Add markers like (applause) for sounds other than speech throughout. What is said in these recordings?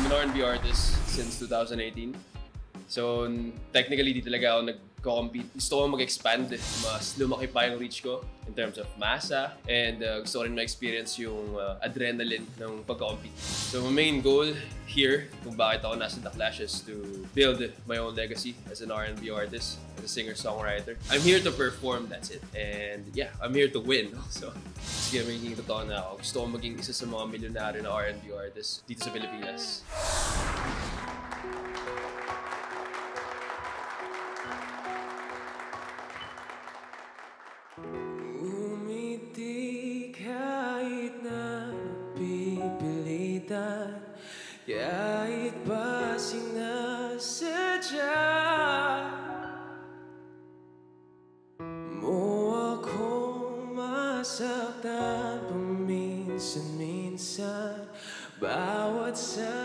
I'm an R&B artist since 2018. So, technically, di talaga ako nag-compete. Gusto ko mag-expand eh. Mas lumaki pa yung reach ko in terms of massa. And uh, gusto ko rin ma-experience yung uh, adrenaline ng pag-compete. So, my main goal here, kung bakit ako nasa The Clash is to build my own legacy as an R&B artist, as a singer-songwriter. I'm here to perform, that's it. And yeah, I'm here to win (laughs) also. Sige, magiging totoo na ako. Gusto ko maging isa sa mga milyonaryo na R&B artist dito sa Pilipinas. Pipilitan Kahit ba sinasadya Mo akong masaktan paminsan-minsan. Bawat sandali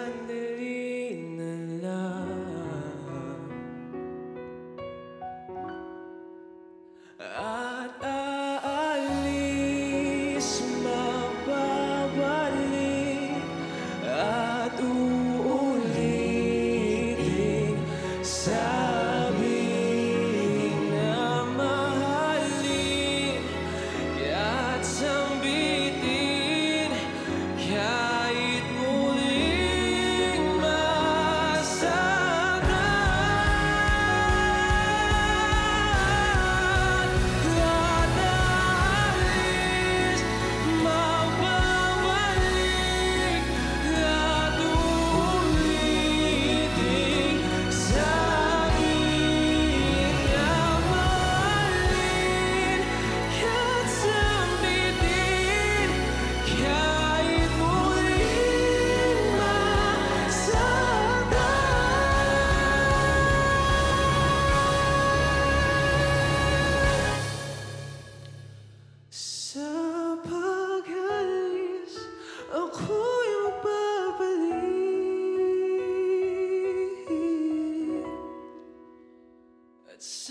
It's.